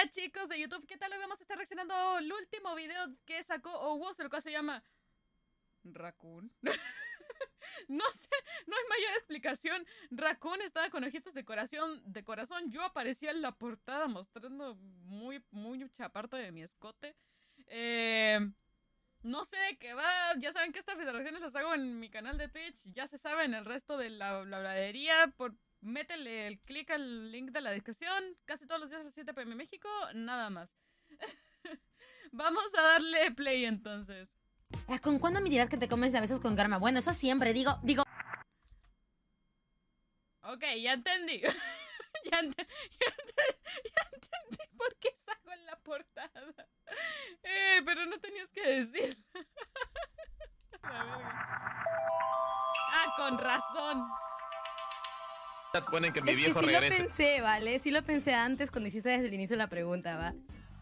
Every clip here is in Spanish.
Hola chicos de YouTube, ¿qué tal? Hoy vamos a estar reaccionando al último video que sacó Owusu, el cual se llama Raccoon. no sé, no hay mayor explicación. Raccoon estaba con ojitos de corazón, de corazón. Yo aparecía en la portada mostrando muy, muy mucha parte de mi escote. Eh, no sé de qué va. Ya saben que estas reacciones las hago en mi canal de Twitch. Ya se sabe en el resto de la, la Por métele el clic al link de la descripción. Casi todos los días a las 7 pm México, nada más. Vamos a darle play entonces. ¿Con cuándo me dirás que te comes de besos con Karma? Bueno, eso siempre, digo, digo. Ok, ya entendí. ya, ya, entendí por qué salgo en la portada. Eh, pero no tenías que decir. ah, con razón ponen que mi es viejo que sí lo pensé, ¿vale? Sí lo pensé antes cuando hiciste desde el inicio la pregunta, ¿va?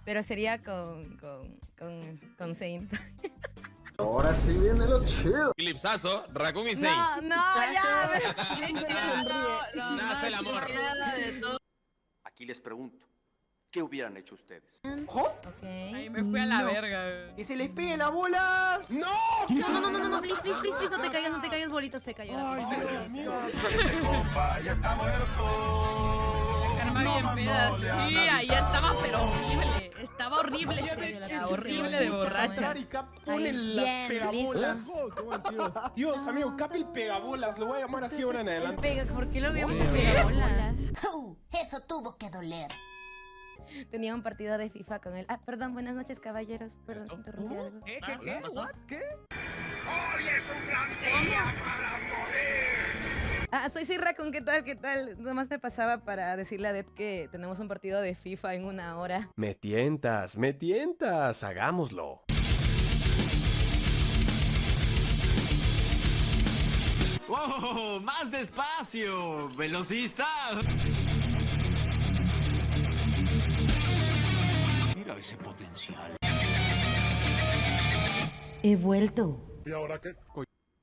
Pero sería con, con, con, con Saint. Ahora sí viene lo chido. Clipsazo, Raccoon y Saint. No, no, ya. Nace el amor. Aquí les pregunto. ¿Qué hubieran hecho ustedes? Okay. Ahí me fui a la verga. ¡Y se les peguen las bolas! ¡No! No, no, no, no, no, please, please, please, please, no te caigas, no te caigas, bolita seca. Ya, Ay, Dios mío. ya está muerto. Karma bien peda. Sí, ahí estaba, pero horrible. Estaba horrible, señora, horrible de borracha. Listo. Dios, amigo, Capi el pegabolas. Lo voy a llamar así ahora en adelante. ¿Por qué lo llamamos pegabolas? Eso tuvo que doler. Tenía un partido de FIFA con él. Ah, perdón, buenas noches, caballeros. Perdón, se interrumpí algo. ¿Qué? ¿Qué? ¿Qué? ¿Qué? ¡Hoy es un gran día para morir! Ah, soy Sirra, ¿con qué tal? ¿Qué tal? Nomás me pasaba para decirle a Dead que tenemos un partido de FIFA en una hora. Me tientas, me tientas, hagámoslo. ¡Wow! ¡Más despacio! ¡Velocista! Ese potencial. He vuelto. ¿Y ahora qué?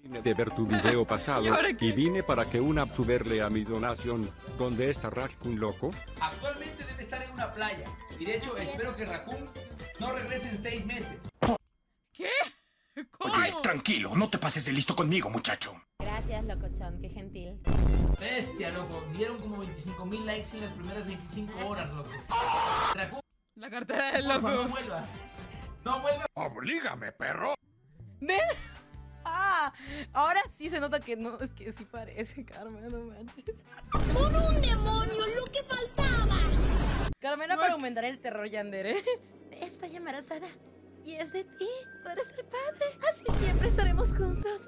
de ver tu video pasado ¿Y, vine para que una subirle a mi donación donde está Raccoon loco. Actualmente debe estar en una playa y de hecho espero que Raccoon no regrese en seis meses. ¿Qué? ¿Cómo? Oye, tranquilo, no te pases de listo conmigo, muchacho. Gracias, locochón, qué gentil. Bestia, loco. Dieron como 25 mil likes en las primeras 25 horas, loco. Raccoon la cartera del loco. no vuelvas. No vuelvas. Oblígame, perro. ¿Ven? Ah, ahora sí se nota que no, es que sí parece, Carmen, no manches. ¡Por un demonio, lo que faltaba! Carmena para aumentar el terror, Yander, ¿eh? Estoy embarazada. Y es de ti, para ser padre. Así siempre estaremos juntos.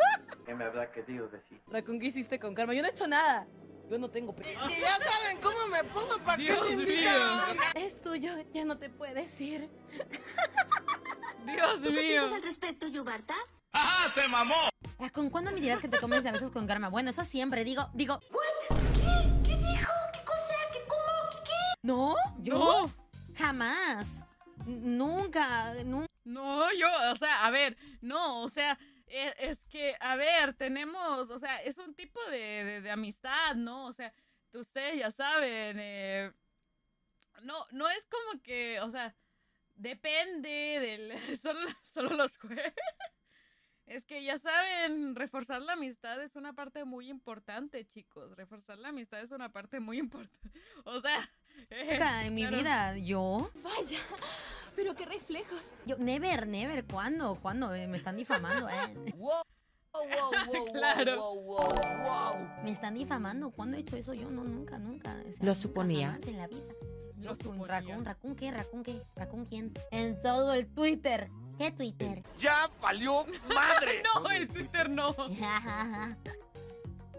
¿Qué me habrá querido decir? Raccoon, ¿qué hiciste con Carmen? Yo no he hecho nada. Yo no tengo Si, si ya saben cómo me pongo, ¿para qué me Es tuyo, ya no te puedes ir. Dios mío. al respecto, Yubarta? ¡Ajá, se mamó! ¿Con cuándo me dirás que te comes de besos con Karma? Bueno, eso siempre, digo, digo... ¿What? ¿Qué? ¿Qué dijo? ¿Qué cosa? ¿Qué cómo? ¿Qué? ¿No? ¿Yo? Jamás. Nunca, nunca. No, yo, o sea, a ver, no, o sea... E, es, que, a ver, tenemos, o sea, es un tipo de, de, amistad, ¿no? O sea, ustedes ya saben, eh, no, no es como que, o sea, depende del, solo, solo los jueves. Es que ya saben, reforzar la amistad es una parte muy importante, chicos. Reforzar la amistad es una parte muy importante. O sea, en mi vida, ¿yo? Vaya, pero qué reflejos. Yo, never, never, ¿cuándo? ¿Cuándo? Eh, me están difamando, eh. Wow, wow, wow, claro. wow, wow, wow, Me están difamando. ¿Cuándo he hecho eso yo? No, nunca, nunca. Lo suponía. en la vida. Lo Racún, Racún, ¿qué? ¿Racún qué? ¿Racún quién? En todo el Twitter. ¿Qué Twitter? ¡Ya valió madre! no, el Twitter no.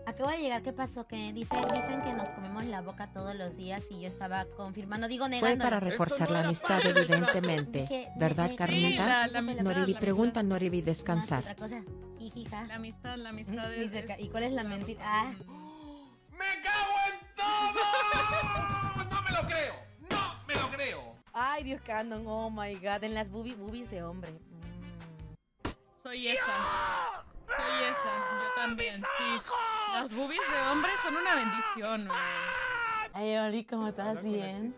Acabo de llegar, ¿qué pasó? Que dicen, dicen que nos comemos la boca todos los días y yo estaba confirmando, digo negando. Fue para reforzar la amistad, evidentemente. ¿Verdad, Carmita? Noribi pregunta, Noribi descansar. Otra cosa. La amistad, la amistad es, ¿Y cuál es la mentira? Ah. ¡Me cago en todo! ¡No me lo creo! ¡No me lo creo! Ay, Dios canon, oh my god, en las boobies, boobies de hombre. Mm. Soy esa. Soy esa, yo también, sí. Las boobies de hombres son una bendición, güey. Ay, Oli, ¿cómo estás? Bien.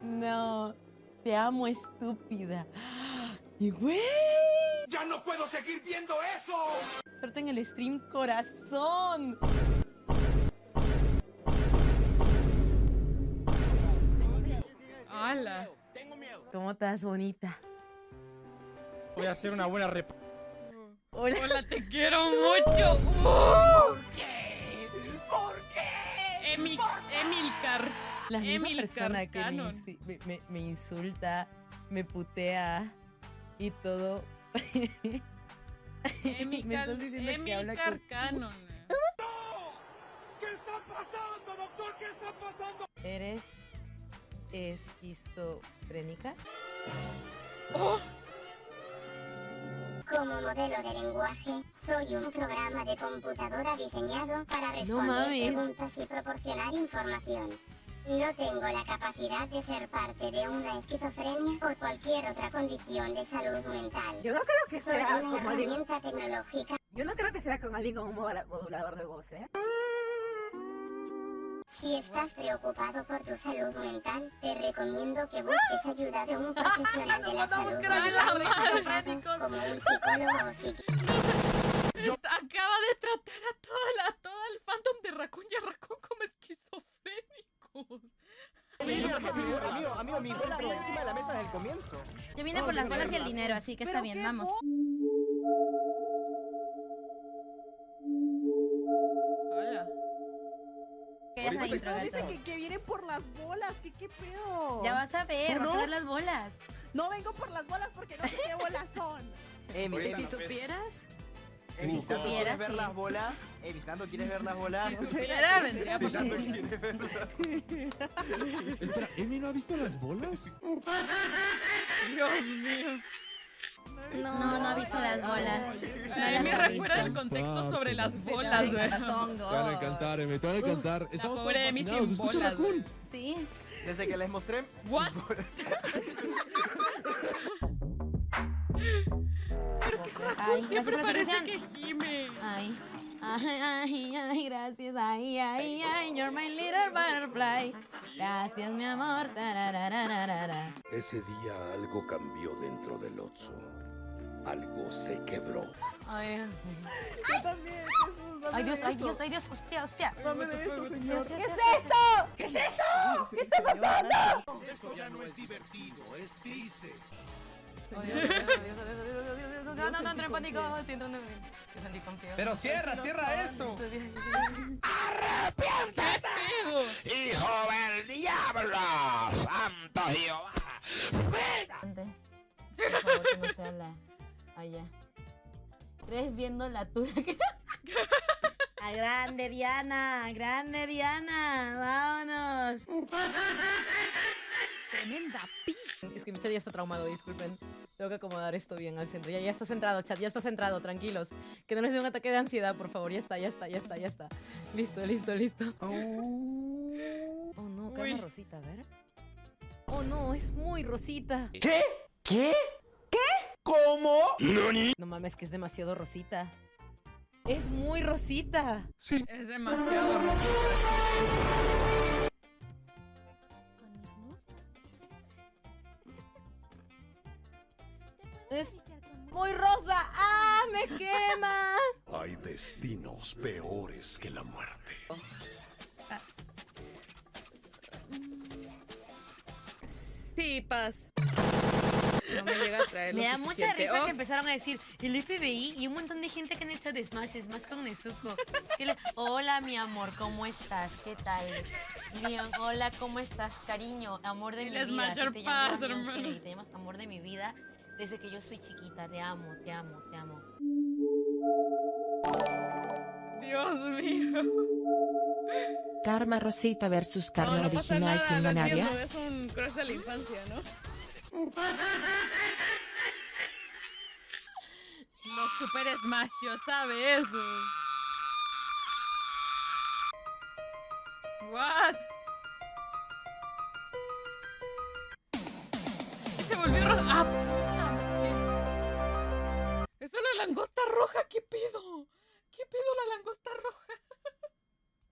No. Te amo, estúpida. Y güey. ¡Ya no puedo seguir viendo eso! Suerte en el stream, corazón. ¡Hala! ¿Cómo estás, bonita? Voy a hacer una buena rep. Hola. Hola, te quiero mucho. ¿Por qué? ¿Por qué? Emi Emilcar. La misma Emilcar persona que me, me, me- me insulta, me putea y todo. me Emilcar, estás diciendo que habla Emilcar con... Cannon. ¿Qué está pasando, doctor? ¿Qué está pasando? ¿Eres esquizofrénica? Como modelo de lenguaje, soy un programa de computadora diseñado para responder preguntas y proporcionar información. No tengo la capacidad de ser parte de una esquizofrenia o cualquier otra condición de salud mental. Yo no creo que Soy sea una como alguien. herramienta tecnológica. Yo no creo que sea con alguien con un modula- modulador de voz, ¿eh? Si estás preocupado por tu salud mental, te recomiendo que busques ayuda de un profesional de la salud mental, como un psicólogo o psiquiatra. Acaba de tratar a toda la, todo el fandom de Raccoon y a Raccoon como esquizofrénicos. Amigo, amigo, mi bola está encima de la mesa desde el comienzo. Yo vine por las bolas y el dinero, así que está bien, vamos. Es la intro, gato. que, que viene por las bolas, ¿qué, qué pedo? Ya vas a ver, ¿Tú vas a no? ver las bolas. No vengo por las bolas porque no sé qué bolas son. Emi. Si supieras. Emi, Si ¿tanto supieras, ¿Quieres ver las bolas? Emi, ¿tanto quieres ver las bolas? Si supiera, vendría por. Espera, ¿Emi no ha visto las bolas? Dios mío. No, no ha visto las bolas. A las mí ha refuera el contexto sobre las bolas, güey. Te van a encantar, te van a encantar. Estamos pobre Emi fascinados. sin ¿Escucha bolas. Sí. Desde que les mostré. What? Ay, Siempre parece que gime. Ay, ay, ay, ay, gracias, ay, ay, ay, you're my little butterfly. Gracias, mi amor. Ese día algo cambió dentro del Otso. Algo se quebró. Ay, Yo también, Ay, Dios, ay, Dios, ay, Dios, hostia, hostia. Dame de esto, señor. ¿Qué es esto? ¿Qué es eso? ¿Qué está pasando? Esto ya no es divertido, es triste. Oh, Dios, Dios, Dios, Dios, Dios, Dios, No, no, no, en pánico. Yo sentí confiado. Pero cierra, cierra eso. ¡Arrepiéntete! ¡Hijo del diablo! ¡Santo Jehová! ¡Venga! Por favor, que no sea la... Allá. Tres viendo la que... A grande, Diana. Grande, Diana. Vámonos. Tremenda pi. Es que mi chat ya está traumado, disculpen. Tengo que acomodar esto bien al centro. Ya, ya está centrado, chat, ya está centrado, tranquilos. Que no les dé un ataque de ansiedad, por favor. Ya está, ya está, ya está, ya está. Listo, listo, listo. Oh, no, Uy. calma, Rosita, a ver. Oh, no, es muy Rosita. ¿Qué? ¿Qué? ¿Cómo? No mames, que es demasiado Rosita. Es muy Rosita. Sí. Es demasiado rosita. Es muy rosa. ¡Ah, me quema! Hay destinos peores que la muerte. Sí, paz. No me llega a traer lo Me da mucha risa Oh, que empezaron a decir el FBI y un montón de gente que han hecho Smash, Smash con Nezuko. Que le- Hola, mi amor, ¿cómo estás? ¿Qué tal? Leon, hola, ¿cómo estás, cariño? Amor de mi vida. Smasher te Pass, hermano. Te llamas amor de mi vida desde que yo soy chiquita. Te amo, te amo, te amo. Dios mío. Karma Rosita versus Karma no, no pasa original nada, entiendo. Es un crush de la infancia, ¿no? Los super smash, yo sabe eso. What? Se volvió roja. Ah. Es una langosta roja, ¿qué pedo? ¿Qué pedo la langosta roja?